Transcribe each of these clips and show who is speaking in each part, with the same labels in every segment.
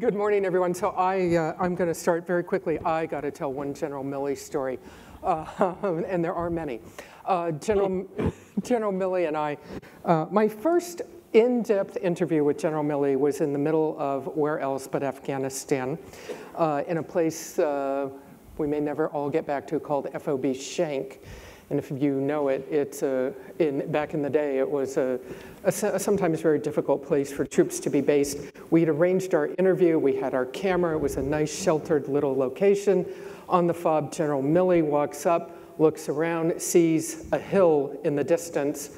Speaker 1: Good morning, everyone. So I, uh, I'm going to start very quickly. I got to tell one General Milley story, uh, and there are many. Uh, General, General Milley and I, uh, my first in-depth interview with General Milley was in the middle of where else but Afghanistan, uh, in a place uh, we may never all get back to called FOB Shank. And if you know it, it's a, in, back in the day, it was a, a, sometimes very difficult place for troops to be based. We had arranged our interview, we had our camera, it was a nice sheltered little location. On the fob, General Milley walks up, looks around, sees a hill in the distance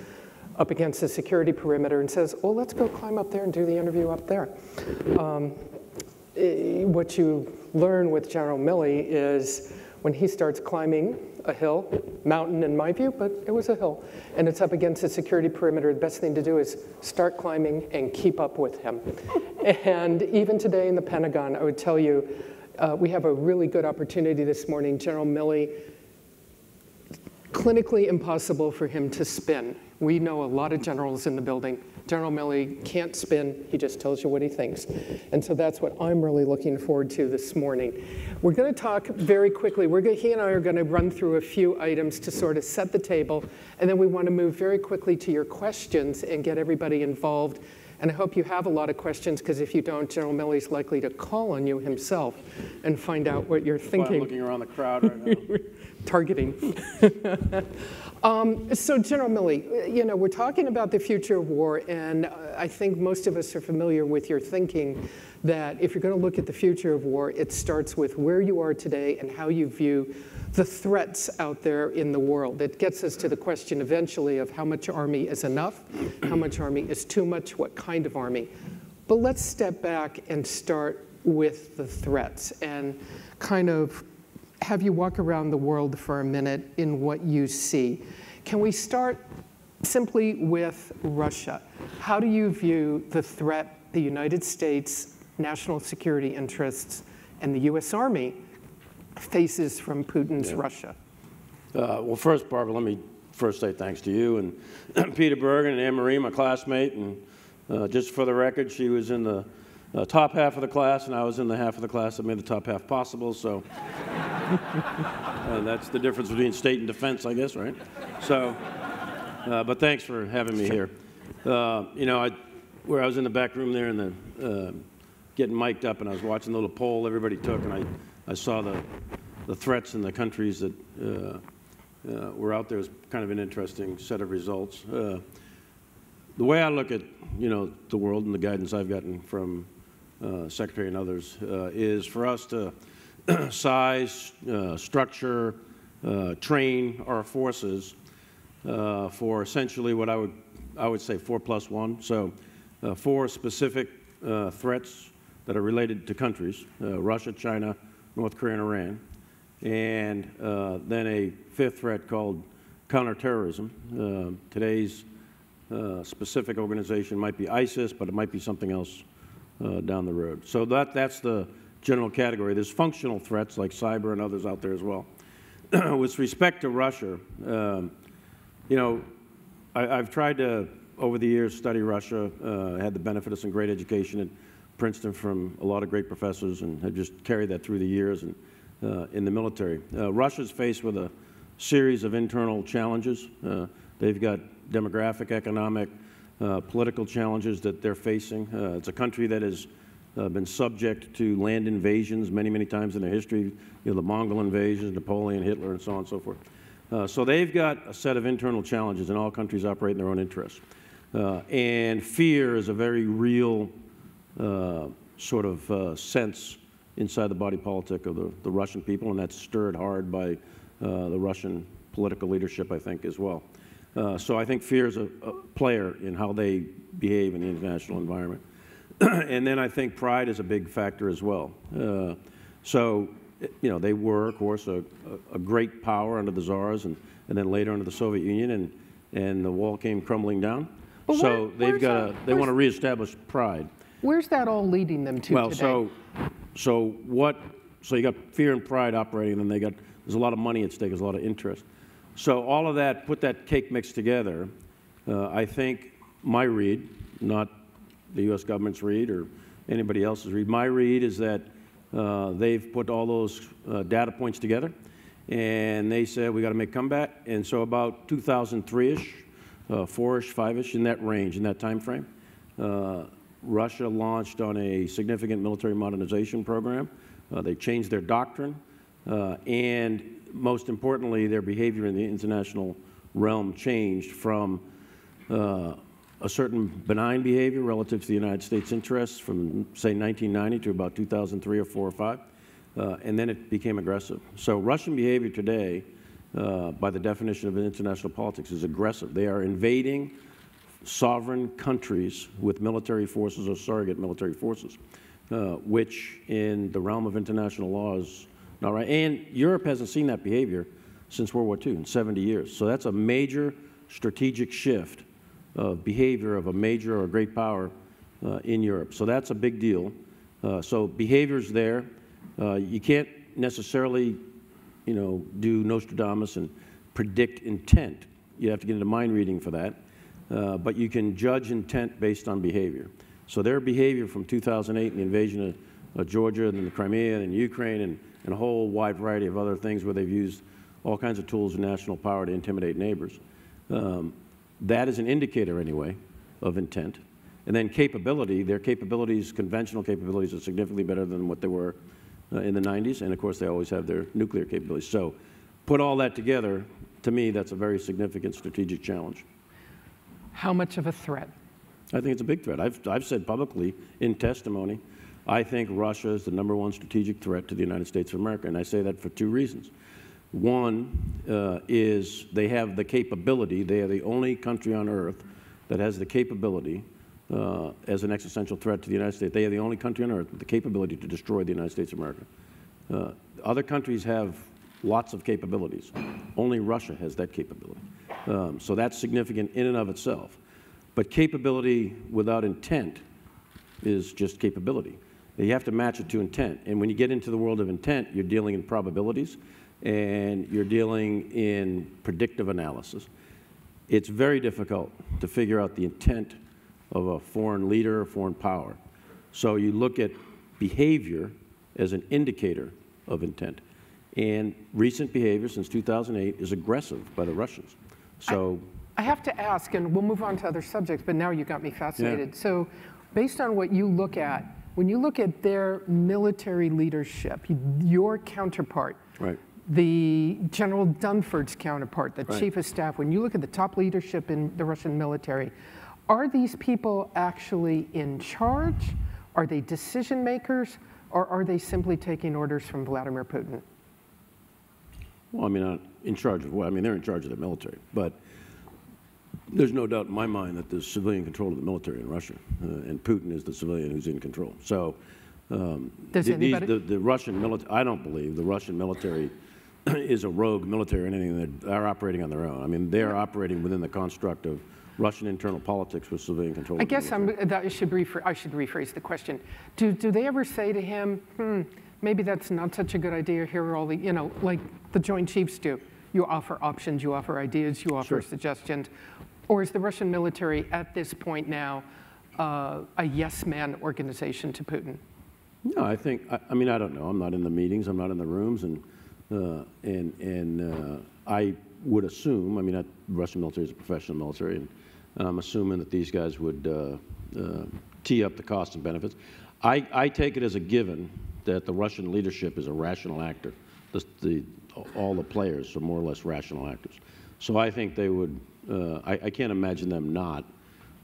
Speaker 1: up against the security perimeter and says, oh, let's go climb up there and do the interview up there. Um, eh, what you learn with General Milley is when he starts climbing a hill, mountain in my view, but it was a hill, and it's up against the security perimeter, the best thing to do is start climbing and keep up with him. and even today in the Pentagon, I would tell you, uh, we have a really good opportunity this morning. General Milley, clinically impossible for him to spin. We know a lot of generals in the building General Milley can't spin, he just tells you what he thinks. And so that's what I'm really looking forward to this morning. We're going to talk very quickly. We're going, he and I are going to run through a few items to sort of set the table, and then we want to move very quickly to your questions and get everybody involved. And I hope you have a lot of questions because if you don't, General Milley's likely to call on you himself and find out what you're thinking. I'm
Speaker 2: looking around the crowd right now.
Speaker 1: Targeting. Um, so, General Milley, you know, we're talking about the future of war, and I think most of us are familiar with your thinking that if you're going to look at the future of war, it starts with where you are today and how you view the threats out there in the world. It gets us to the question eventually of how much army is enough, how much army is too much, what kind of army. But let's step back and start with the threats and kind of have you walk around the world for a minute in what you see. Can we start simply with Russia? How do you view the threat the United States national security interests and the U.S. Army faces from Putin's yeah. Russia?
Speaker 2: Uh, well, first, Barbara, let me first say thanks to you and Peter Bergen and Anne Marie, my classmate. And uh, just for the record, she was in the uh, top half of the class, and I was in the half of the class that made the top half possible. So uh, that's the difference between state and defense, I guess, right? So, uh, but thanks for having me here. Uh, you know, I, where I was in the back room there and the uh, getting mic'd up, and I was watching the little poll everybody took, and I, I saw the the threats in the countries that uh, were out there was kind of an interesting set of results. the way I look at you know the world and the guidance I've gotten from uh, Secretary and others, uh, is for us to size, uh, structure, train our forces for essentially what I would, I would say four plus one. So four specific threats that are related to countries, Russia, China, North Korea, and Iran. And uh, then a fifth threat called counterterrorism. Uh, today's uh, specific organization might be ISIS, but it might be something else uh, down the road. So that, that's the general category. There's functional threats like cyber and others out there as well. With respect to Russia, um, you know, I, have tried to, over the years, study Russia. Uh, had the benefit of some great education at Princeton from a lot of great professors and have just carried that through the years and uh, in the military. Uh, Russia's faced with a series of internal challenges. Uh, they've got demographic, economic, uh, political challenges that they're facing. Uh, it's a country that has uh, been subject to land invasions many, many times in their history, you know, the Mongol invasions, Napoleon, Hitler, and so on and so forth. So they've got a set of internal challenges, and all countries operate in their own interests. And fear is a very real uh, sort of sense inside the body politic of the, the Russian people, and that's stirred hard by the Russian political leadership, I think, as well. Uh, so I think fear is a, a, player in how they behave in the international environment. and then I think pride is a big factor as well. Uh, so, you know, they were, of course, a, a, great power under the czars and, and then later under the Soviet Union, and, and the wall came crumbling down.
Speaker 1: But
Speaker 2: so
Speaker 1: where,
Speaker 2: they've got a, they want to reestablish pride.
Speaker 1: Where's that all leading them to
Speaker 2: well,
Speaker 1: today?
Speaker 2: so, so what? So you got fear and pride operating, and they got there's a lot of money at stake, there's a lot of interest. So all of that, put that cake mix together, uh, I think my read, not the U.S. government's read or anybody else's read. My read is that uh, they've put all those uh, data points together, and they said, we got to make comeback. And so about 2003-ish, uh, four-ish, five-ish, in that range, in that time frame, uh, Russia launched on a significant military modernization program. Uh, they changed their doctrine, uh, and most importantly, their behavior in the international realm changed from uh, a certain benign behavior relative to the United States interests from, say, 1990 to about 2003 or 4 or 5, uh, and then it became aggressive. So Russian behavior today, uh, by the definition of international politics, is aggressive. They are invading sovereign countries with military forces or surrogate military forces, uh, which in the realm of international law is not right. And Europe hasn't seen that behavior since World War II in 70 years. So that's a major strategic shift of behavior of a major or great power uh, in Europe. So that's a big deal. Uh, so behavior's there. Uh, you can't necessarily, you know, do Nostradamus and predict intent. You have to get into mind reading for that. Uh, but you can judge intent based on behavior. So their behavior from 2008 and the invasion of, of Georgia and the Crimea and Ukraine and, and, a whole wide variety of other things where they've used all kinds of tools of national power to intimidate neighbors. Um, that is an indicator, anyway, of intent. And then capability, their capabilities, conventional capabilities, are significantly better than what they were uh, in the 90s. And of course, they always have their nuclear capabilities. So, put all that together, to me, that's a very significant strategic challenge.
Speaker 1: How much of a threat?
Speaker 2: I think it's a big threat. I've, I've said publicly in testimony, I think Russia is the number one strategic threat to the United States of America. And I say that for two reasons. One uh, is they have the capability, they are the only country on earth that has the capability uh, as an existential threat to the United States. They are the only country on earth with the capability to destroy the United States of America. Uh, other countries have lots of capabilities. Only Russia has that capability. Um, so that's significant in and of itself. But capability without intent is just capability. You have to match it to intent. And when you get into the world of intent, you're dealing in probabilities and you're dealing in predictive analysis. It's very difficult to figure out the intent of a foreign leader or foreign power. So you look at behavior as an indicator of intent. And recent behavior since 2008 is aggressive by the Russians. So
Speaker 1: I, I have to ask, and we'll move on to other subjects, but now you got me fascinated. Yeah. So based on what you look at, when you look at their military leadership, your counterpart,
Speaker 2: right
Speaker 1: the General Dunford's counterpart, the
Speaker 2: right.
Speaker 1: chief of staff, when you look at the top leadership in the Russian military, are these people actually in charge? Are they decision makers? Or are they simply taking orders from Vladimir Putin?
Speaker 2: Well, I mean, uh, in charge of what? I mean, they're in charge of the military. But there's no doubt in my mind that there's civilian control of the military in Russia, uh, and Putin is the civilian who's in control. So, um,
Speaker 1: Does
Speaker 2: the,
Speaker 1: anybody?
Speaker 2: These, the, the Russian military, I don't believe the Russian military is a rogue military or anything that they're operating on their own. I mean, they're operating within the construct of Russian internal politics with civilian control.
Speaker 1: I guess I'm, that should rephr- I should rephrase the question. Do, do they ever say to him, hmm, maybe that's not such a good idea, here are all the, you know, like the Joint Chiefs do. You offer options, you offer ideas, you offer
Speaker 2: sure.
Speaker 1: suggestions. Or is the Russian military at this point now uh, a yes man organization to Putin?
Speaker 2: No, I think, I, I, mean, I don't know. I'm not in the meetings, I'm not in the rooms, and uh, and and uh, I would assume, I mean, the Russian military is a professional military, and I'm assuming that these guys would uh, tee up the costs and benefits. I, I take it as a given that the Russian leadership is a rational actor. The, the, all the players are more or less rational actors. So I think they would, uh, I, I, can't imagine them not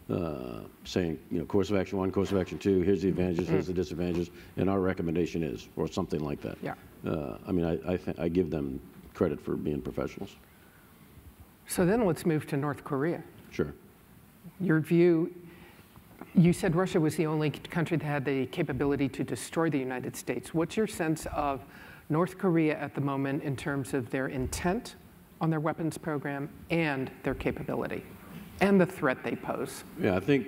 Speaker 2: uh, saying, you know, course of action one, course of action two, here's the advantages, here's the disadvantages, and our recommendation is, or something like that.
Speaker 1: Yeah.
Speaker 2: Uh, I mean, I, I, I give them credit for being professionals.
Speaker 1: So then let's move to North Korea.
Speaker 2: Sure.
Speaker 1: Your view, you said Russia was the only country that had the capability to destroy the United States. What's your sense of North Korea at the moment in terms of their intent on their weapons program and their capability and the threat they pose?
Speaker 2: Yeah, I think,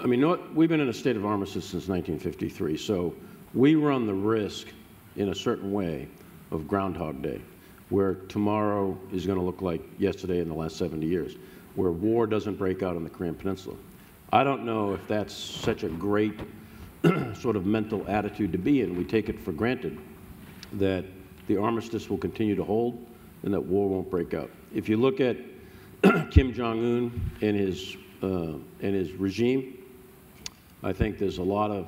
Speaker 2: I mean, we've been in a state of armistice since 1953, so we run the risk in a certain way of Groundhog Day, where tomorrow is going to look like yesterday in the last 70 years, where war doesn't break out on the Korean Peninsula. I don't know if that's such a great sort of mental attitude to be in. We take it for granted that the armistice will continue to hold and that war won't break out. If you look at Kim Jong Un and his uh, and his regime, I think there's a lot of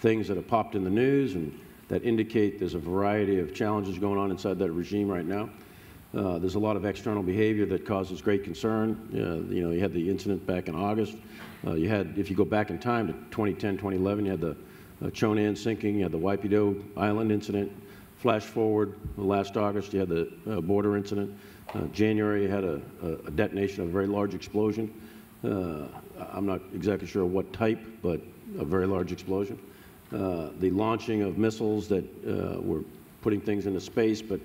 Speaker 2: things that have popped in the news and that indicate there's a variety of challenges going on inside that regime right now. Uh, there's a lot of external behavior that causes great concern. Uh, you know, you had the incident back in August. Uh, you had, if you go back in time to 2010, 2011, you had the uh, Cheonan sinking, you had the Waipido Island incident. Flash forward, last August, you had the uh, border incident. Uh, January, you had a, a, detonation of a very large explosion. I'm not exactly sure what type, but a very large explosion. the launching of missiles that were putting things into space, but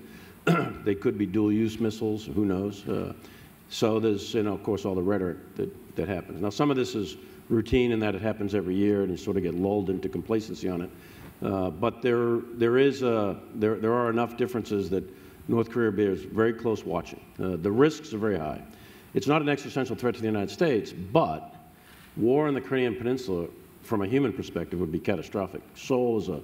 Speaker 2: they could be dual-use missiles, who knows? Uh, so there's, you know, of course, all the rhetoric that, that happens. Now, some of this is routine in that it happens every year and you sort of get lulled into complacency on it. Uh, but there, there, is a, there, there are enough differences that North Korea bears very close watching. Uh, the risks are very high. It's not an existential threat to the United States, but war in the Korean Peninsula, from a human perspective, would be catastrophic. Seoul is a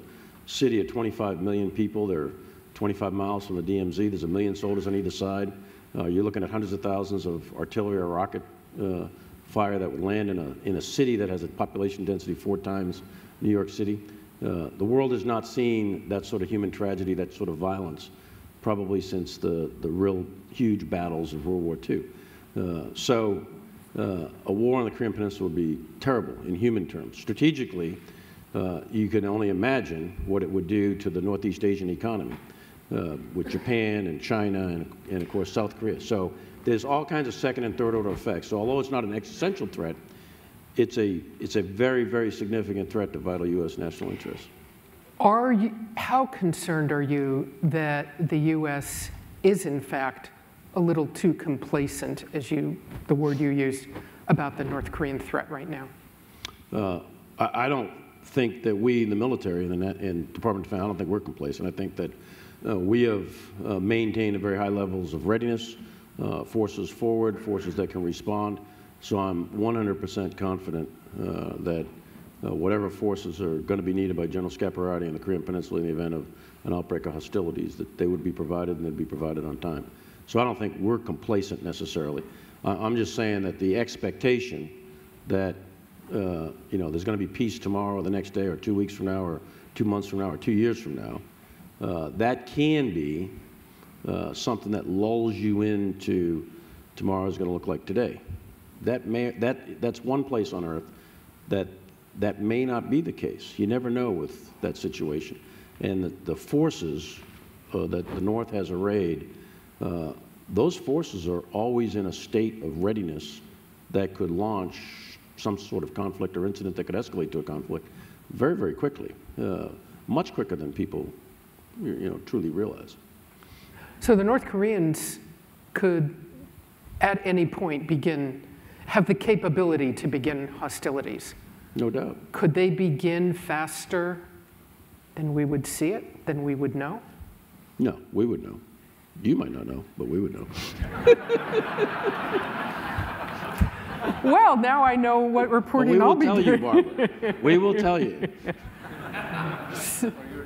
Speaker 2: city of 25 million people. There are 25 miles from the DMZ. There's a million soldiers on either side. Uh, you're looking at hundreds of thousands of artillery or rocket uh, fire that would land in a, in a city that has a population density four times New York City. Uh, the world has not seen that sort of human tragedy, that sort of violence, probably since the, the real huge battles of World War II. Uh, so uh, a war on the Korean Peninsula would be terrible in human terms. Strategically, uh, you can only imagine what it would do to the Northeast Asian economy uh, with Japan and China and, and, of course, South Korea. So there's all kinds of second and third order effects. So although it's not an existential threat, it's a, it's a very, very significant threat to vital U.S. national interests.
Speaker 1: Are you, how concerned are you that the U.S. is, in fact, a little too complacent, as you, the word you used, about the North Korean threat right now?
Speaker 2: Uh, I, I, don't think that we in the military and the and Department of Defense, I don't think we're complacent. I think that we have uh, maintained very high levels of readiness, uh, forces forward, forces that can respond. So I'm 100% confident uh, that uh, whatever forces are going to be needed by General Scaparrotti in the Korean Peninsula in the event of an outbreak of hostilities, that they would be provided and they'd be provided on time. So I don't think we're complacent necessarily. I'm just saying that the expectation that uh, you know there's going to be peace tomorrow or the next day or two weeks from now or two months from now or two years from now uh, that can be uh, something that lulls you into tomorrow is going to look like today. That may, that, that's one place on earth that that may not be the case. You never know with that situation. And the, the forces uh, that the North has arrayed, uh, those forces are always in a state of readiness that could launch some sort of conflict or incident that could escalate to a conflict very, very quickly, uh, much quicker than people you know, truly realize.
Speaker 1: So the North Koreans could, at any point, begin, have the capability to begin hostilities.
Speaker 2: No doubt.
Speaker 1: Could they begin faster than we would see it, than we would know?
Speaker 2: No, we would know. You might not know, but we would know.
Speaker 1: well, now I know what reporting I'll be doing.
Speaker 2: We will tell you, Barbara. we will tell you.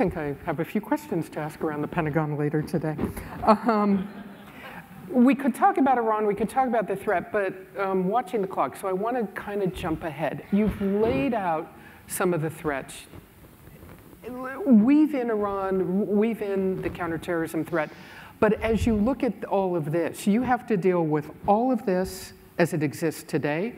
Speaker 1: think I have a few questions to ask around the Pentagon later today. Um, we could talk about Iran, we could talk about the threat, but um, watching the clock, so I want to kind of jump ahead. You've laid out some of the threats. Weave in Iran, weave in the counterterrorism threat, but as you look at all of this, you have to deal with all of this as it exists today,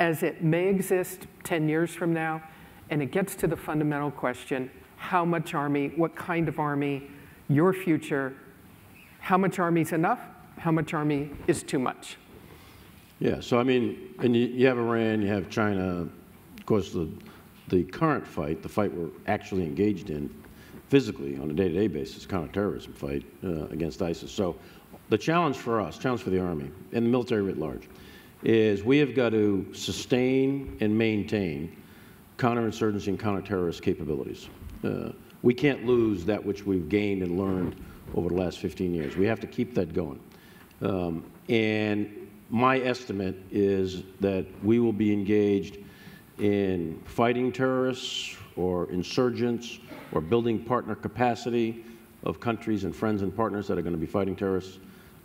Speaker 1: as it may exist 10 years from now, and it gets to the fundamental question how much army, what kind of army, your future, how much army is enough, how much army is too much.
Speaker 2: Yeah, so I mean, and you, you have Iran, you have China, of course, the, the current fight, the fight we're actually engaged in physically on a day-to-day basis, counterterrorism fight uh, against ISIS. So the challenge for us, challenge for the Army and the military writ large, is we have got to sustain and maintain counterinsurgency and counterterrorist capabilities. Uh, we can't lose that which we've gained and learned over the last 15 years. We have to keep that going. Um, and my estimate is that we will be engaged in fighting terrorists or insurgents or building partner capacity of countries and friends and partners that are going to be fighting terrorists.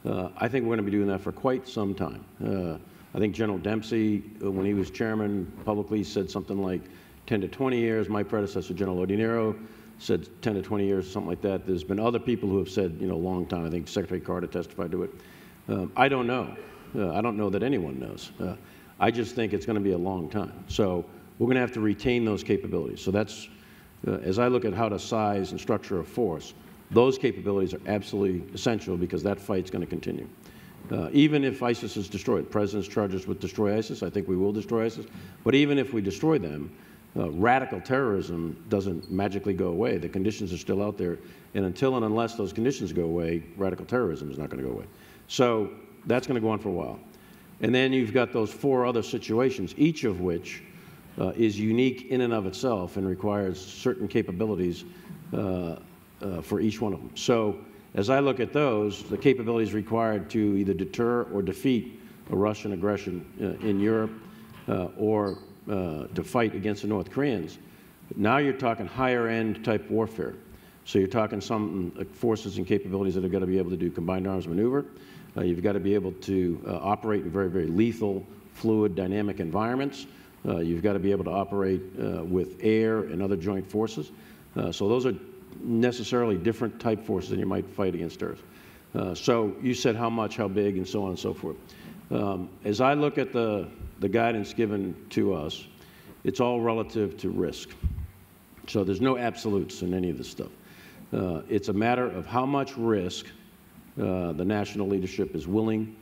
Speaker 2: Uh, I think we're going to be doing that for quite some time. Uh, I think General Dempsey, uh, when he was chairman, publicly said something like 10 to 20 years. My predecessor, General Odierno, said 10 to 20 years, something like that. There's been other people who have said, you know, a long time. I think Secretary Carter testified to it. Um, I don't know. Uh, I don't know that anyone knows. Uh, I just think it's going to be a long time. So we're going to have to retain those capabilities. So that's, uh, as I look at how to size and structure a force, those capabilities are absolutely essential because that fight's going to continue. Uh, even if ISIS is destroyed, president's charged us with destroy ISIS. I think we will destroy ISIS. But even if we destroy them, radical terrorism doesn't magically go away. The conditions are still out there. And until and unless those conditions go away, radical terrorism is not going to go away. So that's going to go on for a while. And then you've got those four other situations, each of which uh, is unique in and of itself and requires certain capabilities uh, uh, for each one of them. So as I look at those, the capabilities required to either deter or defeat a Russian aggression uh, in Europe uh, or uh, to fight against the North Koreans, now you're talking higher end type warfare. So you're talking some forces and capabilities that are going to be able to do combined arms maneuver. Uh, you've got to be able to uh, operate in very, very lethal, fluid, dynamic environments. Uh, you've got to be able to operate with air and other joint forces. so those are necessarily different type forces than you might fight against Earth. Uh, so you said how much, how big, and so on and so forth. Um, as I look at the, the guidance given to us, it's all relative to risk. So there's no absolutes in any of this stuff. Uh, it's a matter of how much risk uh, the national leadership is willing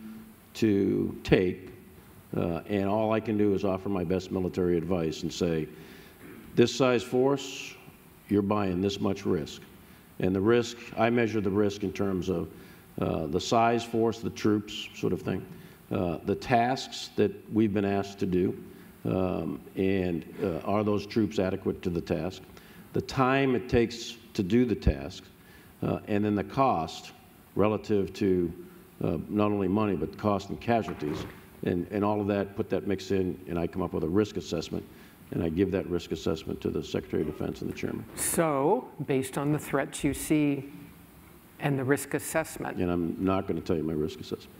Speaker 2: to take, uh, and all I can do is offer my best military advice and say, this size force, you're buying this much risk. And the risk, I measure the risk in terms of uh, the size force, the troops, sort of thing, uh, the tasks that we've been asked to do, um, and uh, are those troops adequate to the task, the time it takes to do the task, uh, and then the cost relative to uh, not only money, but cost and casualties. And, and all of that, put that mix in, and I come up with a risk assessment and I give that risk assessment to the Secretary of Defense and the Chairman.
Speaker 1: So, based on the threats you see and the risk assessment.
Speaker 2: And I'm not going to tell you my risk assessment.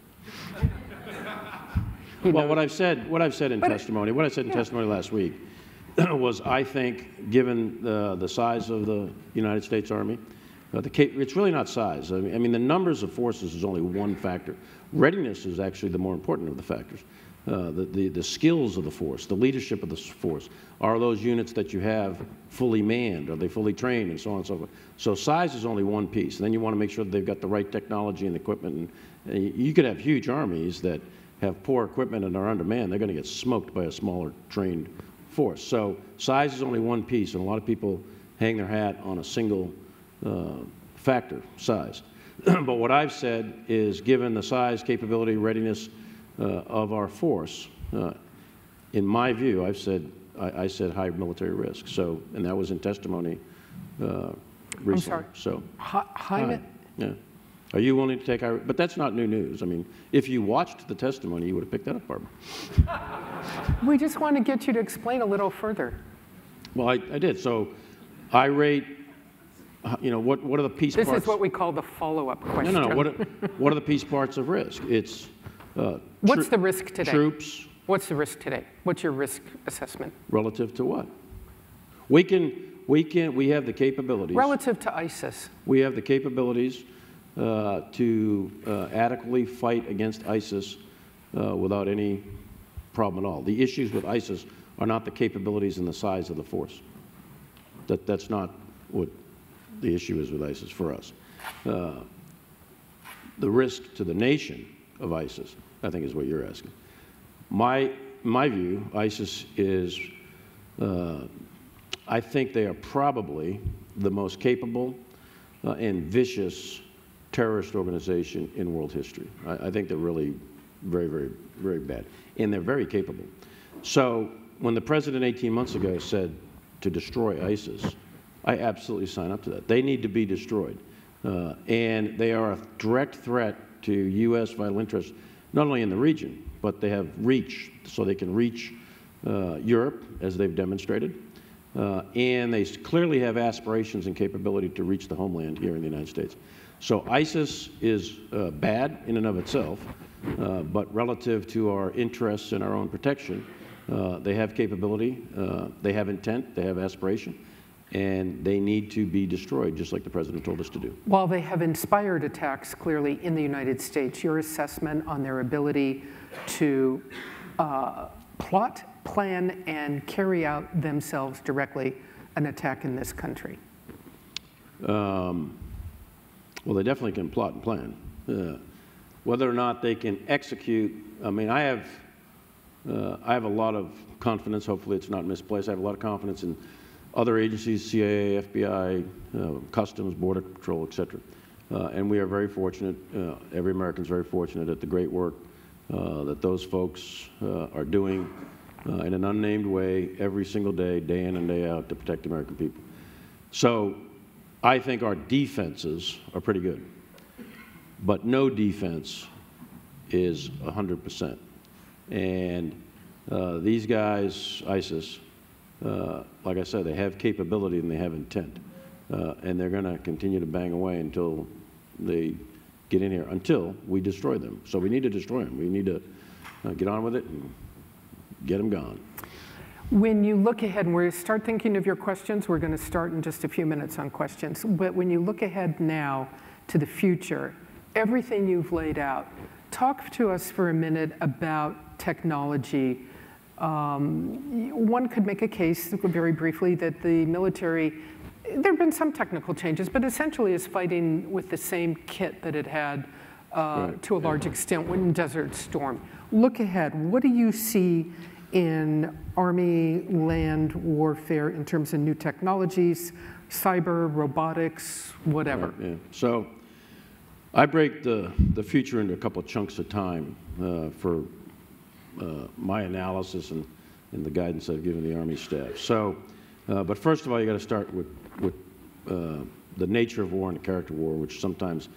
Speaker 2: Well, what I've said, what I've said in testimony, what I said in yeah. testimony last week was I think, given the, the size of the United States Army, uh, the, it's really not size. I mean, I mean, the numbers of forces is only one factor. Readiness is actually the more important of the factors. Uh, the, the, the, skills of the force, the leadership of the force. Are those units that you have fully manned? Are they fully trained? And so on and so forth. So size is only one piece. And then you want to make sure that they've got the right technology and equipment. And, and you could have huge armies that have poor equipment and are undermanned. They're going to get smoked by a smaller trained force. So size is only one piece, and a lot of people hang their hat on a single uh, factor, size. but what I've said is given the size, capability, readiness, uh, of our force, uh, in my view, I've said, I, I, said high military risk. So, and that was in testimony uh, recently.
Speaker 1: I'm sorry.
Speaker 2: So,
Speaker 1: high, high,
Speaker 2: yeah. Are you willing to take our, but that's not new news. I mean, if you watched the testimony, you would have picked that up, Barbara.
Speaker 1: we just want to get you to explain a little further.
Speaker 2: Well, I, I did. So I rate, you know, what, what are the piece
Speaker 1: this
Speaker 2: parts?
Speaker 1: This is what we call the follow-up question.
Speaker 2: No, no, no. What are, what are the piece parts of risk? It's
Speaker 1: uh, What's the risk today?
Speaker 2: Troops.
Speaker 1: What's the risk today? What's your risk assessment?
Speaker 2: Relative to what? We can, we can, we have the capabilities.
Speaker 1: Relative to ISIS.
Speaker 2: We have the capabilities uh, to uh, adequately fight against ISIS uh, without any problem at all. The issues with ISIS are not the capabilities and the size of the force. That, that's not what the issue is with ISIS for us. Uh, the risk to the nation of ISIS, I think is what you're asking. My, my view, ISIS is, uh, I think they are probably the most capable uh, and vicious terrorist organization in world history. I, I, think they're really very, very, very bad. And they're very capable. So when the president 18 months ago said to destroy ISIS, I absolutely sign up to that. They need to be destroyed. Uh, and they are a direct threat to U.S. vital interests, not only in the region, but they have reach, so they can reach uh, Europe, as they've demonstrated, uh, and they clearly have aspirations and capability to reach the homeland here in the United States. So ISIS is uh, bad in and of itself, uh, but relative to our interests and our own protection, uh, they have capability, uh, they have intent, they have aspiration, and they need to be destroyed, just like the president told us to do.
Speaker 1: While they have inspired attacks clearly in the United States, your assessment on their ability to uh, plot, plan, and carry out themselves directly an attack in this country?
Speaker 2: Um, Well, they definitely can plot and plan. Uh, Whether or not they can execute, I mean, I have, uh, I have a lot of confidence, hopefully it's not misplaced, I have a lot of confidence in other agencies, CIA, FBI, uh, Customs, Border Patrol, et cetera. Uh, And we are very fortunate, uh, every American's very fortunate at the great work uh, that those folks are doing in an unnamed way every single day, day in and day out, to protect the American people. So I think our defenses are pretty good, but no defense is 100%. And uh, these guys, ISIS, uh, like I said, they have capability and they have intent. Uh, and they're going to continue to bang away until they get in here, until we destroy them. So we need to destroy them. We need to uh, get on with it and get them gone.
Speaker 1: When you look ahead, and we start thinking of your questions, we're going to start in just a few minutes on questions. But when you look ahead now to the future, everything you've laid out, talk to us for a minute about technology. Um, one could make a case, very briefly, that the military, there have been some technical changes, but essentially is fighting with the same kit that it had uh,
Speaker 2: Right,
Speaker 1: to a large extent when Desert Storm. Look ahead, what do you see in Army land warfare in terms of new technologies, cyber, robotics, whatever?
Speaker 2: Yeah. So I break the, the future into a couple of chunks of time uh, for uh, my analysis and, and the guidance I've given the Army staff. So, uh, but first of all, you got to start with, with uh, the nature of war and the character of war, which sometimes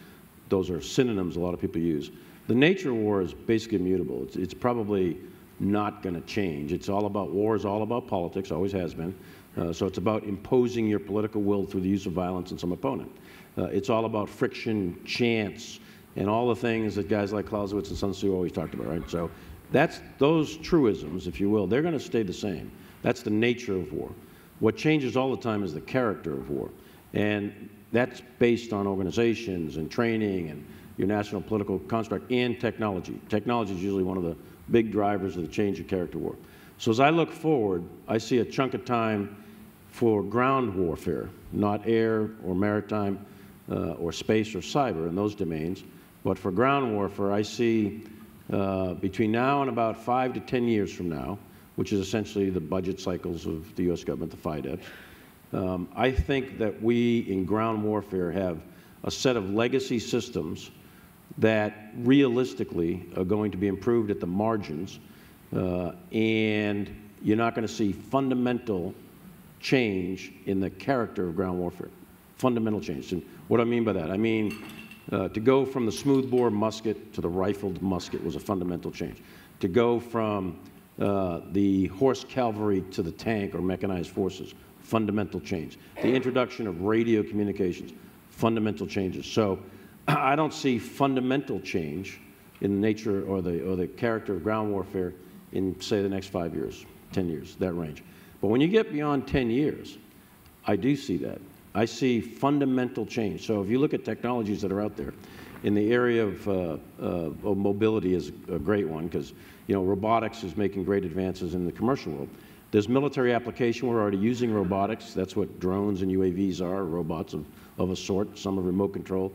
Speaker 2: those are synonyms a lot of people use. The nature of war is basically immutable. It's, it's probably not going to change. It's all about war is all about politics, always has been. Uh, so it's about imposing your political will through the use of violence on some opponent. Uh, it's all about friction, chance, and all the things that guys like Clausewitz and Sun Tzu always talked about, right? So that's those truisms, if you will, they're going to stay the same. That's the nature of war. What changes all the time is the character of war. And that's based on organizations and training and your national political construct and technology. Technology is usually one of the big drivers of the change of character war. So as I look forward, I see a chunk of time for ground warfare, not air or maritime uh, or space or cyber in those domains. But for ground warfare, I see uh, between now and about five to 10 years from now, which is essentially the budget cycles of the U.S. government, the FYDPs, um, I think that we in ground warfare have a set of legacy systems that realistically are going to be improved at the margins, uh, and you're not going to see fundamental change in the character of ground warfare. Fundamental change. And what I mean by that, I mean uh, to go from the smoothbore musket to the rifled musket was a fundamental change. To go from uh, the horse cavalry to the tank or mechanized forces, fundamental change. The introduction of radio communications, fundamental changes. So I don't see fundamental change in the nature or the, or the character of ground warfare in, say, the next five years, 10 years, that range. But when you get beyond 10 years, I do see that. I see fundamental change. So if you look at technologies that are out there, in the area of, uh, uh, of mobility is a great one because you know robotics is making great advances in the commercial world. There's military application. We're already using robotics. That's what drones and UAVs are, robots of, of a sort. Some are remote control.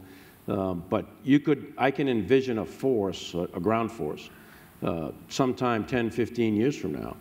Speaker 2: Um, but you could, I can envision a force, a, a ground force, uh, sometime 10, 15 years from now,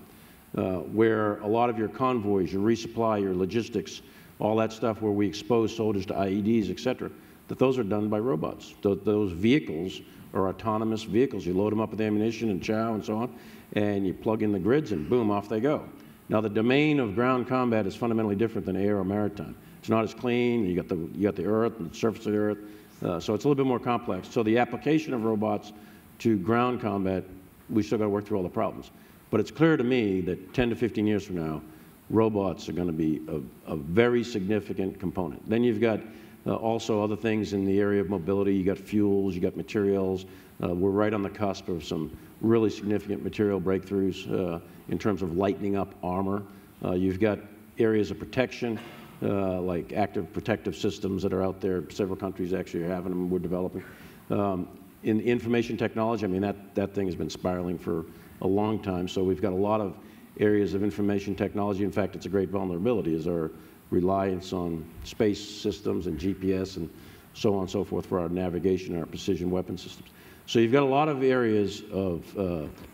Speaker 2: uh, where a lot of your convoys, your resupply, your logistics, all that stuff where we expose soldiers to IEDs, et cetera, that those are done by robots. Th those vehicles are autonomous vehicles. You load them up with ammunition and chow and so on, and you plug in the grids and boom, off they go. Now the domain of ground combat is fundamentally different than air or maritime. It's not as clean. You got the, you got the earth and the surface of the earth. Uh, so it's a little bit more complex. So the application of robots to ground combat, we still got to work through all the problems. But it's clear to me that 10 to 15 years from now, robots are going to be a, a very significant component. Then you've got uh, also other things in the area of mobility. You got fuels, you got materials. Uh, we're right on the cusp of some really significant material breakthroughs uh, in terms of lightening up armor. Uh, you've got areas of protection, uh, like active protective systems that are out there. Several countries actually are having them. We're developing. Um, in information technology, I mean, that, that thing has been spiraling for a long time. So we've got a lot of areas of information technology. In fact, it's a great vulnerability is our reliance on space systems and GPS and so on and so forth for our navigation our precision weapon systems. So you've got a lot of areas of uh,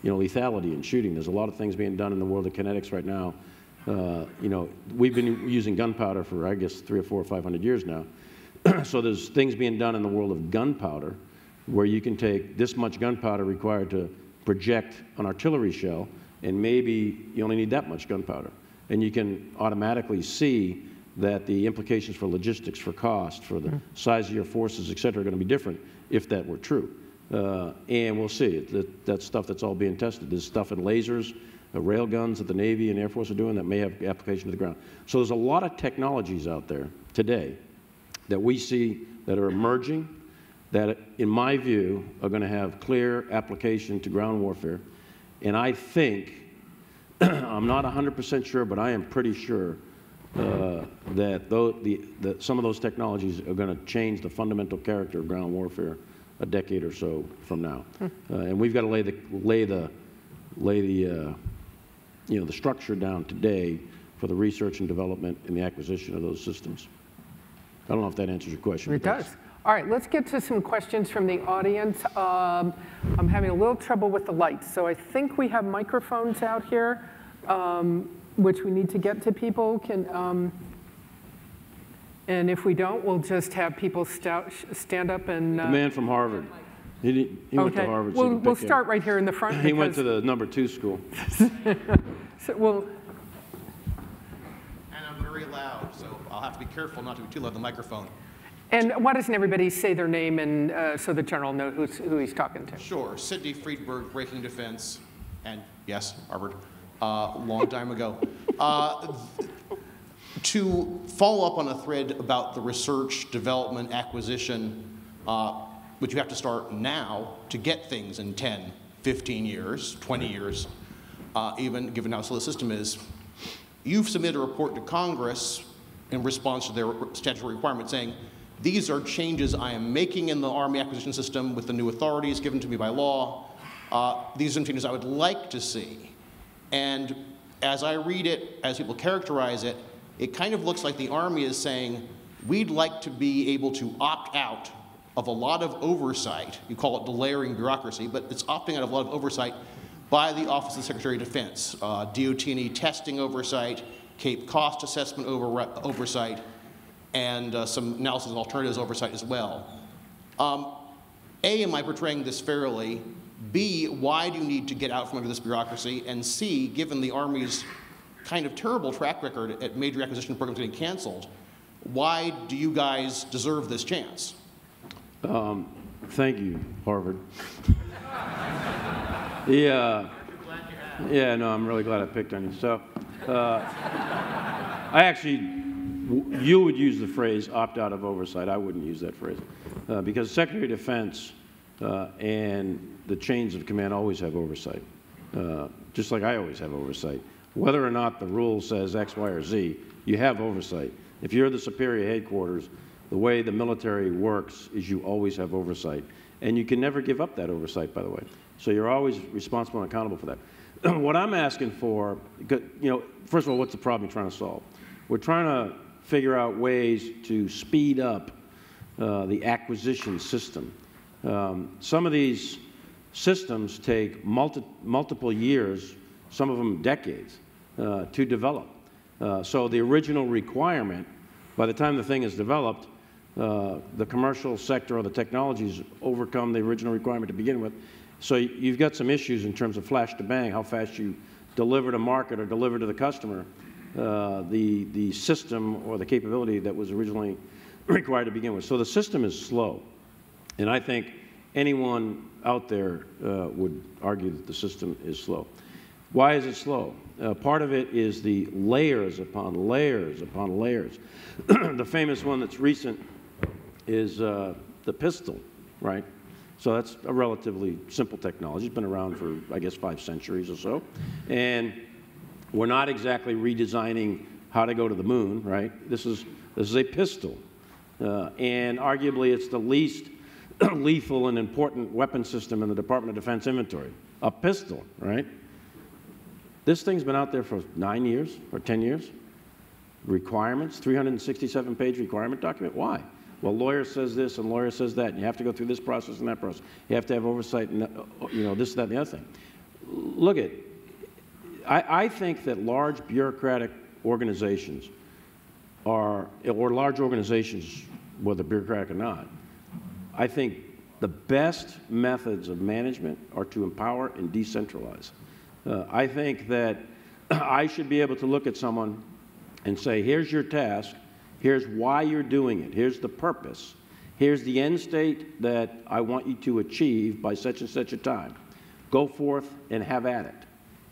Speaker 2: you know lethality and shooting. There's a lot of things being done in the world of kinetics right now. Uh, you know, we've been using gunpowder for I guess three or four or five hundred years now. so there's things being done in the world of gunpowder where you can take this much gunpowder required to project an artillery shell, and maybe you only need that much gunpowder. And you can automatically see that the implications for logistics, for cost, for the size of your forces, et cetera, are going to be different if that were true. Uh, and we'll see. That, that's stuff that's all being tested. There's stuff in lasers, uh, rail guns that the Navy and Air Force are doing that may have application to the ground. So there's a lot of technologies out there today that we see that are emerging that, in my view, are going to have clear application to ground warfare. And I think, I'm not 100% sure, but I am pretty sure uh, that the, the, some of those technologies are going to change the fundamental character of ground warfare a decade or so from now. Hmm. Uh, and we've got to lay the, lay the, lay the, uh, you know, the structure down today for the research and development and the acquisition of those systems. I don't know if that answers your question.
Speaker 1: It does. All right, let's get to some questions from the audience. Um, I'm having a little trouble with the lights, so I think we have microphones out here, um, which we need to get to people. Can, um, and if we don't, we'll just have people stand up and.
Speaker 2: Uh, the man from Harvard. He, he went to Harvard.
Speaker 1: We'll, we'll start right here in the front.
Speaker 2: he went to the number two school.
Speaker 1: so, well,
Speaker 3: and I'm very loud, so I'll have to be careful not to be too loud the microphone.
Speaker 1: And why doesn't everybody say their name and uh, so the general knows who's, who he's talking to?
Speaker 3: Sure. Sydney Freedberg, Breaking Defense, and yes, Harvard, uh, long time ago. Uh, to follow up on a thread about the research, development, acquisition, uh, which you have to start now to get things in 10, 15 years, 20 years, uh, even given how slow the system is, you've submitted a report to Congress in response to their statutory requirement saying, these are changes I am making in the Army acquisition system with the new authorities given to me by law. Uh, these are changes I would like to see. And as I read it, as people characterize it, it kind of looks like the Army is saying, we'd like to be able to opt out of a lot of oversight. You call it delayering bureaucracy, but it's opting out of a lot of oversight by the Office of the Secretary of Defense, uh, DOT&E testing oversight, CAPE cost assessment over oversight, and uh, some analysis of alternatives oversight as well. Um, A, am I portraying this fairly? B, why do you need to get out from under this bureaucracy? And C, given the Army's kind of terrible track record at major acquisition programs getting canceled, why do you guys deserve this chance?
Speaker 2: Um, thank you, Harvard. yeah, yeah, no, I'm really glad I picked on you. So, uh, I actually you would use the phrase opt out of oversight. I wouldn't use that phrase uh, because Secretary of Defense uh, and the chains of command always have oversight, uh, just like I always have oversight. Whether or not the rule says X, Y, or Z, you have oversight. If you're the superior headquarters, the way the military works is you always have oversight. And you can never give up that oversight, by the way. So you're always responsible and accountable for that. what I'm asking for, you know, first of all, what's the problem you're trying to solve? We're trying to figure out ways to speed up uh, the acquisition system. Um, some of these systems take multi multiple years, some of them decades, uh, to develop. Uh, so the original requirement, by the time the thing is developed, uh, the commercial sector or the technologies overcome the original requirement to begin with. So you've got some issues in terms of flash to bang, how fast you deliver to market or deliver to the customer uh, the, the system or the capability that was originally required to begin with. So the system is slow. And I think anyone out there uh, would argue that the system is slow. Why is it slow? Uh, part of it is the layers upon layers upon layers. the famous one that's recent is uh, the pistol, right? So that's a relatively simple technology. It's been around for, I guess, five centuries or so. And we're not exactly redesigning how to go to the moon, right? This is, this is a pistol. Uh, and arguably, it's the least lethal and important weapon system in the Department of Defense inventory. A pistol, right? This thing's been out there for nine years or 10 years. Requirements, 367 page requirement document. Why? Well, lawyer says this and lawyer says that, and you have to go through this process and that process. You have to have oversight and, you know, this, that, and the other thing. Look at, I, I think that large bureaucratic organizations are, or large organizations, whether bureaucratic or not, I think the best methods of management are to empower and decentralize. Uh, I think that I should be able to look at someone and say, here's your task, here's why you're doing it, here's the purpose, here's the end state that I want you to achieve by such and such a time. Go forth and have at it.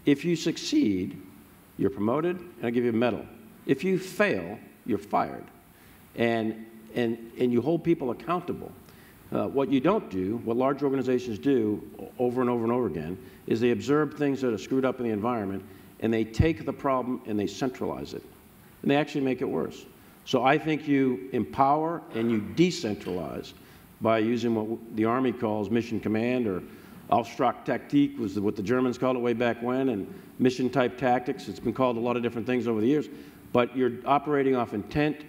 Speaker 2: If you succeed, you're promoted, and I give you a medal. If you fail, you're fired. And, and, and you hold people accountable. Uh, what you don't do, what large organizations do over and over and over again, is they observe things that are screwed up in the environment and they take the problem and they centralize it. And they actually make it worse. So I think you empower and you decentralize by using what the Army calls mission command or Auftragstaktik was what the Germans called it way back when, and mission type tactics. It's been called a lot of different things over the years. But you're operating off intent,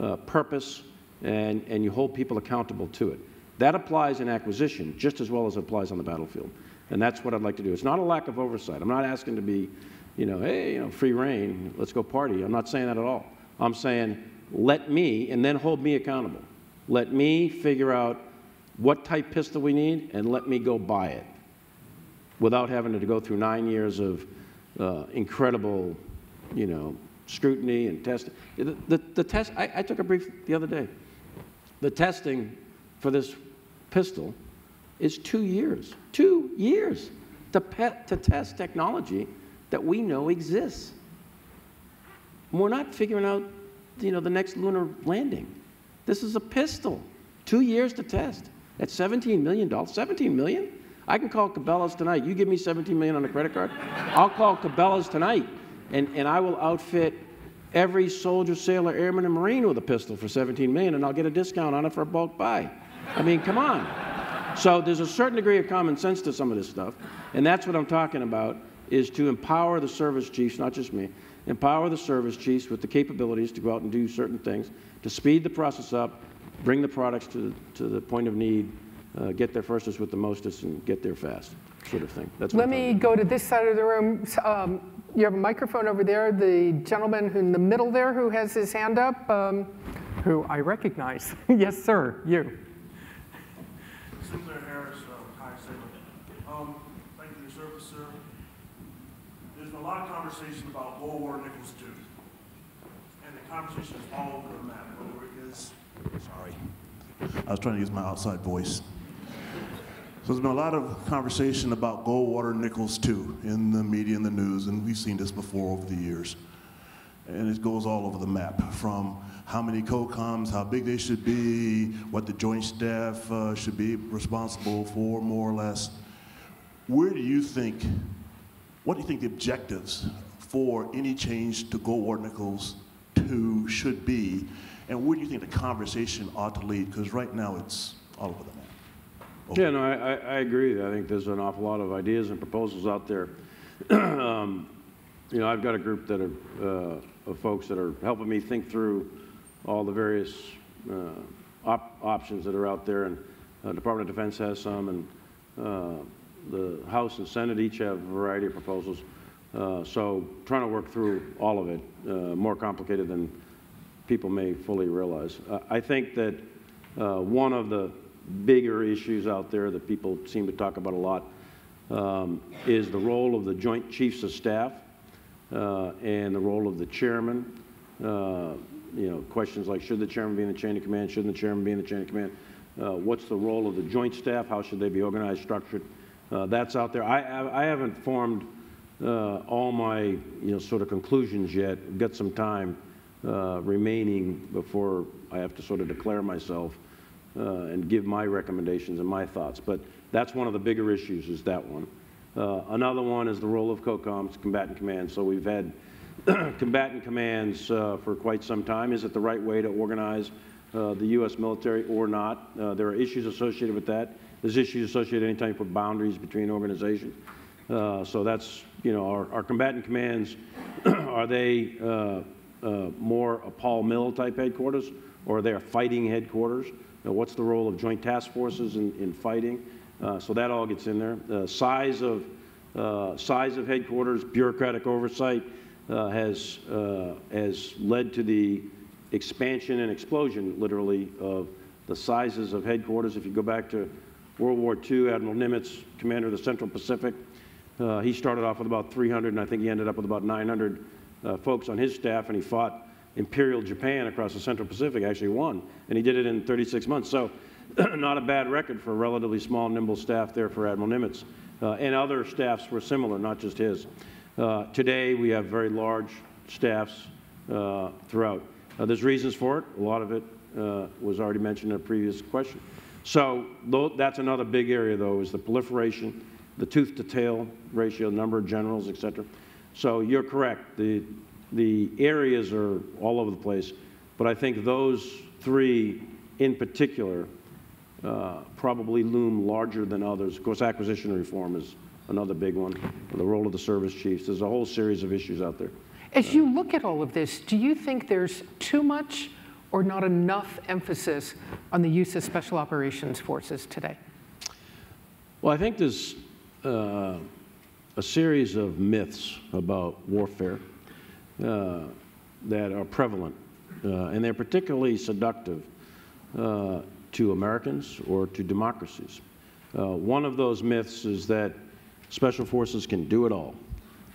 Speaker 2: uh, purpose, and, and you hold people accountable to it. That applies in acquisition just as well as it applies on the battlefield. And that's what I'd like to do. It's not a lack of oversight. I'm not asking to be, you know, hey, you know, free reign, let's go party. I'm not saying that at all. I'm saying let me, and then hold me accountable. Let me figure out what type pistol we need and let me go buy it without having to go through nine years of uh, incredible, you know, scrutiny and testing. The, the, the test, I, I took a brief the other day. The testing for this pistol is two years. Two years to, pet, to test technology that we know exists. We're not figuring out, you know, the next lunar landing. This is a pistol. Two years to test. At $17 million. 17 million? I can call Cabela's tonight. You give me 17 million on a credit card, I'll call Cabela's tonight, and, and I will outfit every soldier, sailor, airman, and marine with a pistol for 17 million, and I'll get a discount on it for a bulk buy. I mean, come on. So there's a certain degree of common sense to some of this stuff, and that's what I'm talking about, is to empower the service chiefs, not just me, empower the service chiefs with the capabilities to go out and do certain things, to speed the process up, bring the products to, to the point of need, uh, get there firstest with the mostest, and get there fast, sort of thing. That's
Speaker 1: Let me go to this side of the room. Um, You have a microphone over there. The gentleman in the middle there who has his hand up, um, who I recognize. Yes, sir, you.
Speaker 4: Sinclair Harris, uh, High Salem. Um, thank you for your service, sir. There's been a conversation about Goldwater Nichols II. And the conversation is all over the map, whether it is, sorry. I was trying to use my outside voice. So there's been a lot of conversation about Goldwater Nichols too in the media and the news, and we've seen this before over the years. And it goes all over the map, from how many COCOMs, how big they should be, what the joint staff uh, should be responsible for, more or less. Where do you think, what do you think the objectives for any change to Goldwater Nichols 2 should be? And where do you think the conversation ought to lead? Because right now it's all over the map.
Speaker 2: Yeah, no, I, I, agree. I think there's an awful lot of ideas and proposals out there. um, you know, I've got a group that are, uh, of folks that are helping me think through all the various uh, op options that are out there, and uh, Department of Defense has some, and uh, the House and Senate each have a variety of proposals. Uh, so trying to work through all of it, uh, more complicated than people may fully realize. Uh, I think that uh, one of the bigger issues out there that people seem to talk about a lot um, is the role of the Joint Chiefs of Staff uh, and the role of the chairman. Uh, you know, questions like should the chairman be in the chain of command? Shouldn't the chairman be in the chain of command? What's the role of the joint staff? How should they be organized, structured? Uh, that's out there. I, I, haven't formed uh, all my, you know, sort of conclusions yet. I've got some time uh, remaining before I have to sort of declare myself uh, and give my recommendations and my thoughts. But that's one of the bigger issues, is that one. Uh, Another one is the role of COCOMs, combatant commands. So we've had combatant commands uh, for quite some time. Is it the right way to organize the U.S. military or not? There are issues associated with that. There's issues associated anytime you put boundaries between organizations. Uh, So that's, you know, our our combatant commands, are they uh, uh, more a pol-mil type headquarters, or are they fighting headquarters? What's the role of joint task forces in in fighting? Uh, So that all gets in there. The size of, uh, size of headquarters, bureaucratic oversight uh, has, has led to the expansion and explosion, literally, of the sizes of headquarters. If you go back to World War II, Admiral Nimitz, commander of the Central Pacific, uh, he started off with about 300, and I think he ended up with about 900 uh, folks on his staff, and he fought Imperial Japan across the Central Pacific, actually won, and he did it in 36 months. So not a bad record for a relatively small, nimble staff there for Admiral Nimitz. Uh, and other staffs were similar, not just his. Uh, today, we have very large staffs uh, throughout. Uh, there's reasons for it. A lot of it was already mentioned in a previous question. So that's another big area, though, is the proliferation, the tooth-to-tail ratio, number of generals, et cetera. So you're correct. The, the areas are all over the place, but I think those three in particular uh, probably loom larger than others. Of course, acquisition reform is another big one, the role of the service chiefs. There's a whole series of issues out there.
Speaker 1: As you look at all of this, do you think there's too much or not enough emphasis on the use of special operations forces today?
Speaker 2: Well, I think there's uh, a series of myths about warfare uh, that are prevalent, uh, and they're particularly seductive uh, to Americans or to democracies. Uh, one of those myths is that special forces can do it all.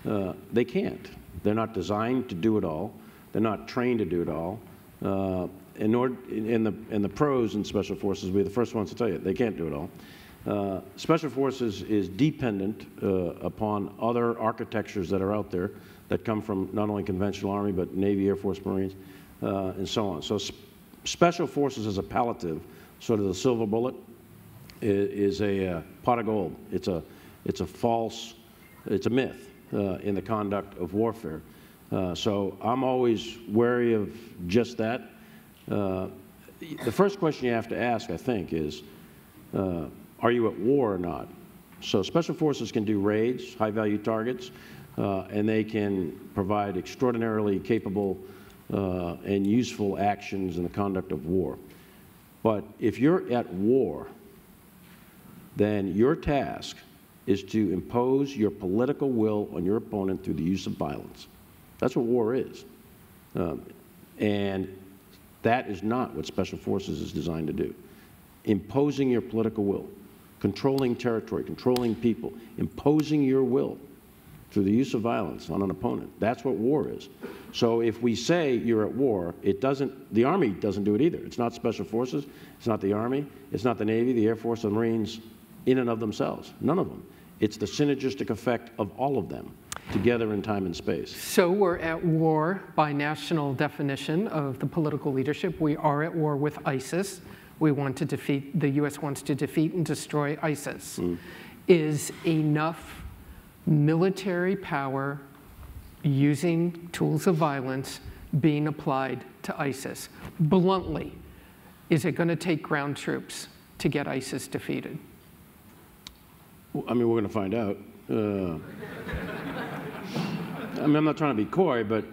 Speaker 2: Uh, they can't. They're not designed to do it all. They're not trained to do it all. Uh, in, order, in, the, in the pros in special forces, we're the first ones to tell you they can't do it all. Uh, special forces is dependent uh, upon other architectures that are out there that come from not only conventional Army, but Navy, Air Force, Marines, uh, and so on. So sp- special forces is a palliative, sort of the silver bullet is a uh, pot of gold. It's a, it's a false, it's a myth uh, in the conduct of warfare. Uh, so I'm always wary of just that. Uh, the first question you have to ask, I think, is uh, are you at war or not? So special forces can do raids, high-value targets, uh, and they can provide extraordinarily capable uh, and useful actions in the conduct of war. But if you're at war, then your task is to impose your political will on your opponent through the use of violence. That's what war is. Um, and that is not what Special Forces is designed to do. Imposing your political will, controlling territory, controlling people, imposing your will through the use of violence on an opponent. That's what war is. So if we say you're at war, it doesn't, the Army doesn't do it either. It's not Special Forces, it's not the Army, it's not the Navy, the Air Force, the Marines in and of themselves. None of them. It's the synergistic effect of all of them together in time and space.
Speaker 1: So we're at war by national definition of the political leadership. We are at war with ISIS. We want to defeat, the US wants to defeat and destroy ISIS. Is enough military power using tools of violence being applied to ISIS? Bluntly, is it going to take ground troops to get ISIS defeated?
Speaker 2: Well, I mean, we're going to find out. Uh, I mean, I'm not trying to be coy, but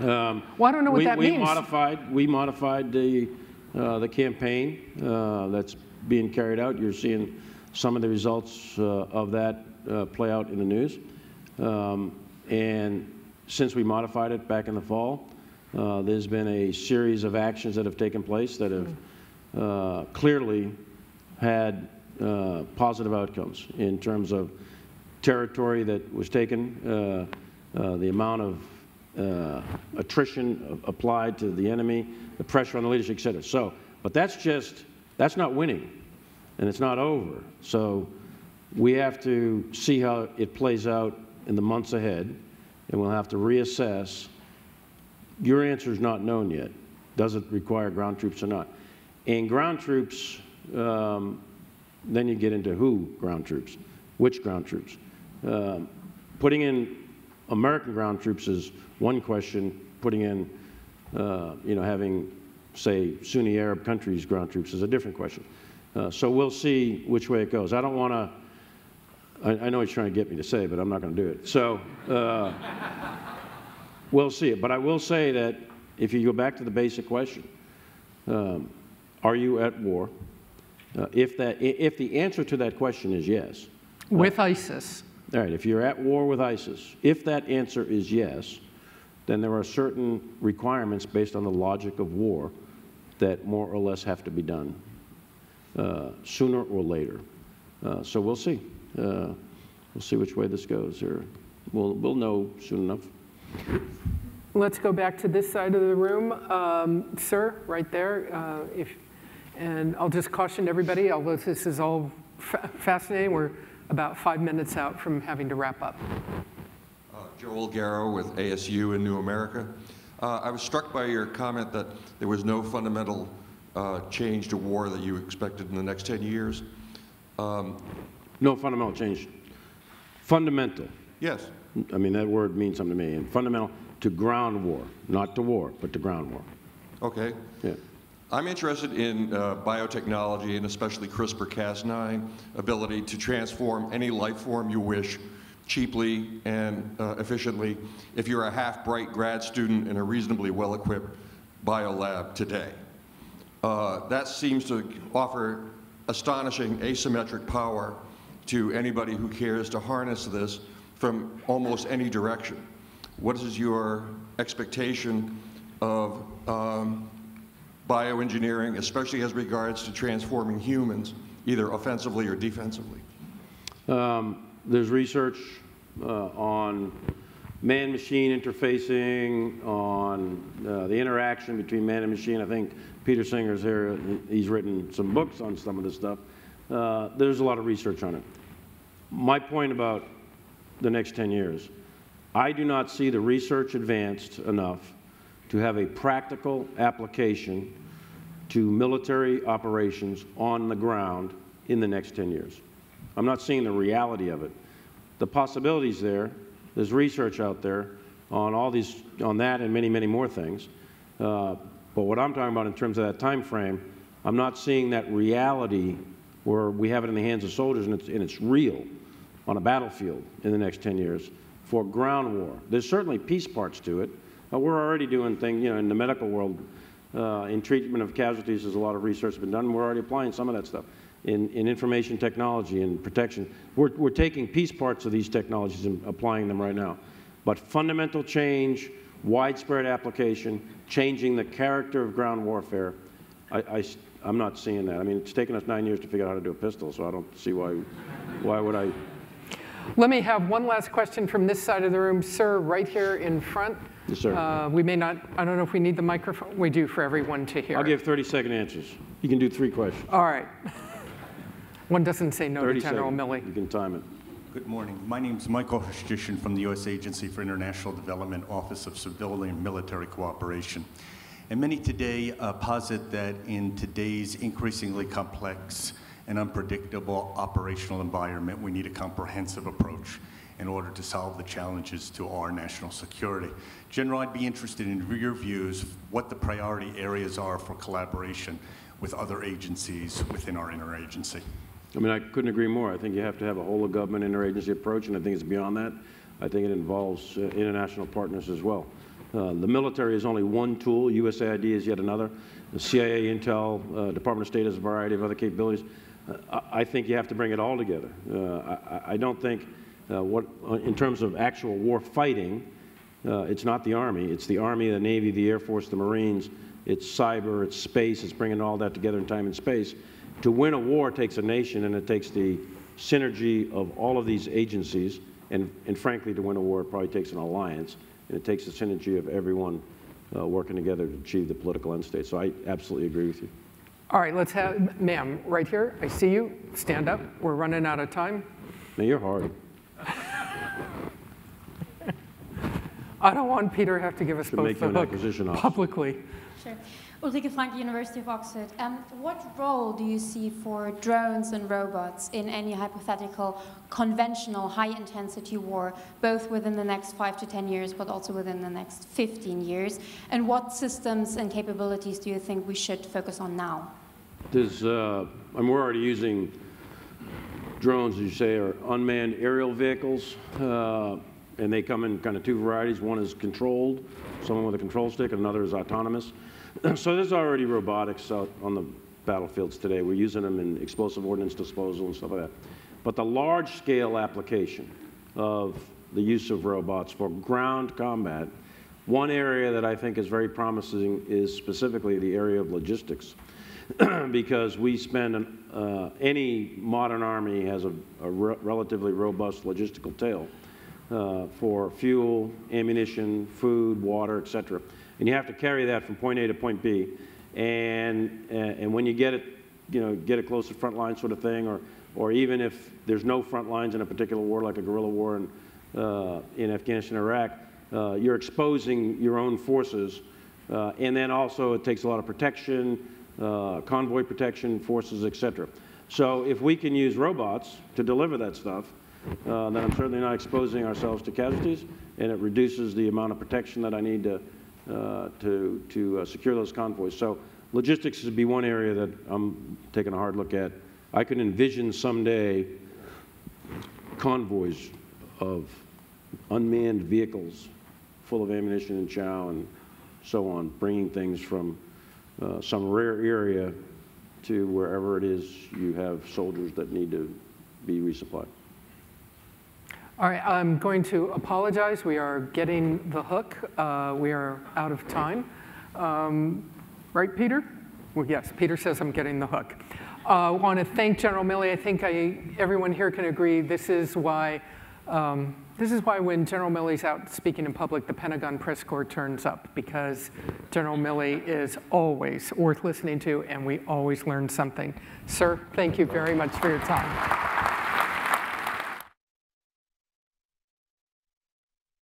Speaker 2: um,
Speaker 1: Well, I don't know what
Speaker 2: we,
Speaker 1: that
Speaker 2: we
Speaker 1: means.
Speaker 2: modified we modified the uh, the campaign uh, that's being carried out. You're seeing some of the results uh, of that uh, play out in the news. Um, and since we modified it back in the fall, uh, there's been a series of actions that have taken place that have uh, clearly had uh, positive outcomes in terms of territory that was taken, the amount of uh, attrition applied to the enemy, the pressure on the leadership, et cetera. So, but that's just, that's not winning, and it's not over. So we have to see how it plays out in the months ahead, and we'll have to reassess. Your answer is not known yet. Does it require ground troops or not? And ground troops, um, then you get into who ground troops, which ground troops. Um, Putting in American ground troops is one question, putting in, uh, you know, having, say, Sunni Arab countries ground troops is a different question. Uh, So we'll see which way it goes. I don't want to, I, I know he's trying to get me to say, but I'm not going to do it. So uh, we'll see it. But I will say that if you go back to the basic question, um, are you at war? Uh, If that, if the answer to that question is yes,
Speaker 1: With ISIS.
Speaker 2: All right, if you're at war with ISIS, if that answer is yes, then there are certain requirements based on the logic of war that more or less have to be done uh, sooner or later. Uh, So we'll see. Uh, We'll see which way this goes, or we'll, we'll know soon enough.
Speaker 1: Let's go back to this side of the room. Um, Sir, right there, uh, if, and I'll just caution everybody, although this is all fa- fascinating, we're about five minutes out from having to wrap up.
Speaker 5: Uh, Joel Garreau with ASU in New America. Uh, I was struck by your comment that there was no fundamental uh, change to war that you expected in the next 10 years.
Speaker 2: No fundamental change. Fundamental.
Speaker 5: Yes.
Speaker 2: I mean, that word means something to me. And fundamental to ground war, not to war, but to ground war.
Speaker 5: Okay.
Speaker 2: Yeah.
Speaker 5: I'm interested in uh, biotechnology and especially CRISPR-Cas9 ability to transform any life form you wish cheaply and uh, efficiently if you're a half-bright grad student in a reasonably well-equipped biolab today. Uh, that seems to offer astonishing asymmetric power to anybody who cares to harness this from almost any direction. What is your expectation of um, bioengineering, especially as regards to transforming humans, either offensively or defensively?
Speaker 2: Um, There's research uh, on man-machine interfacing, on uh, the interaction between man and machine. I think Peter Singer's here, he's written some books on some of this stuff. Uh, There's a lot of research on it. My point about the next 10 years, I do not see the research advanced enough to have a practical application to military operations on the ground in the next 10 years. I'm not seeing the reality of it. The possibilities there, there's research out there on all these, on that and many, many more things. Uh, but what I'm talking about in terms of that time frame, I'm not seeing that reality where we have it in the hands of soldiers and it's, and it's real on a battlefield in the next 10 years for ground war. There's certainly peace parts to it. Uh, we're already doing things, you know, in the medical world, uh, in treatment of casualties, there's a lot of research been done. We're already applying some of that stuff. In, in information technology and protection, we're, we're taking piece parts of these technologies and applying them right now. But fundamental change, widespread application, changing the character of ground warfare, I, I, am not seeing that. I mean, it's taken us nine years to figure out how to do a pistol, so I don't see why, why would I
Speaker 1: Let me have one last question from this side of the room. Sir, right here in front.
Speaker 2: Yes, sir.
Speaker 1: Uh, We may not, I don't know if we need the microphone. We do for everyone to hear.
Speaker 2: I'll give 30-second answers. You can do three questions.
Speaker 1: All right. One doesn't say no to
Speaker 2: 30
Speaker 1: General
Speaker 2: seconds.
Speaker 1: Milley.
Speaker 2: You can time it.
Speaker 6: Good morning. My name is Michael Hustishin from the U.S. Agency for International Development, Office of Civilian and Military Cooperation. And many today uh, posit that in today's increasingly complex and unpredictable operational environment, we need a comprehensive approach in order to solve the challenges to our national security. General, I'd be interested in your views, what the priority areas are for collaboration with other agencies within our interagency.
Speaker 2: I mean, I couldn't agree more. I think you have to have a whole of government interagency approach, and I think it's beyond that. I think it involves uh, international partners as well. Uh, the military is only one tool. USAID is yet another. The CIA, Intel, uh, Department of State has a variety of other capabilities. Uh, I, I think you have to bring it all together. Uh, I, I don't think what, uh, in terms of actual war fighting, uh, it's not the Army. It's the Army, the Navy, the Air Force, the Marines. It's cyber, it's space, it's bringing all that together in time and space. To win a war takes a nation, and it takes the synergy of all of these agencies. And, and frankly, to win a war, it probably takes an alliance, and it takes the synergy of everyone uh, working together to achieve the political end state. So I absolutely agree with you.
Speaker 1: All right, let's have, ma'am, right here. I see you. Stand up. We're running out of time.
Speaker 2: Now, you're hard.
Speaker 1: I don't want Peter to have to give us
Speaker 2: To
Speaker 1: both
Speaker 2: make
Speaker 1: the
Speaker 2: an
Speaker 1: hook
Speaker 2: acquisition officer.
Speaker 1: publicly.
Speaker 7: Sure. Ulrike Franke, University of Oxford. Um, what role do you see for drones and robots in any hypothetical conventional high-intensity war, both within the next five to 10 years, but also within the next 15 years? And what systems and capabilities do you think we should focus on now?
Speaker 2: There's, uh, and we're already using drones, as you say, are unmanned aerial vehicles, uh, and they come in kind of two varieties. One is controlled, someone with a control stick, and another is autonomous. so there's already robotics out on the battlefields today. We're using them in explosive ordnance disposal and stuff like that. But the large-scale application of the use of robots for ground combat, one area that I think is very promising is specifically the area of logistics. because we spend, an, uh, any modern army has a, a re relatively robust logistical tail uh, for fuel, ammunition, food, water, et cetera. And you have to carry that from point A to point B. And, and when you get it, you know, get it close to front line sort of thing, or, or even if there's no front lines in a particular war, like a guerrilla war in, uh, in Afghanistan, Iraq, uh, you're exposing your own forces. Uh, and then also it takes a lot of protection, uh, convoy protection forces, et cetera. So if we can use robots to deliver that stuff, uh, I'm certainly not exposing ourselves to casualties, and it reduces the amount of protection that I need to, uh, to, to uh, secure those convoys. So logistics would be one area that I'm taking a hard look at. I could envision someday convoys of unmanned vehicles full of ammunition and chow and so on, bringing things from uh, some rare area to wherever it is you have soldiers that need to be resupplied.
Speaker 1: All right, I'm going to apologize. We are getting the hook. Uh, we are out of time. Um, right, Peter? Well, yes, Peter says I'm getting the hook. Uh, I want to thank General Milley. I think I, everyone here can agree this is why um, this is why when General Milley's out speaking in public, the Pentagon press corps turns up because General Milley is always worth listening to and we always learn something. Sir, thank you very much for your time.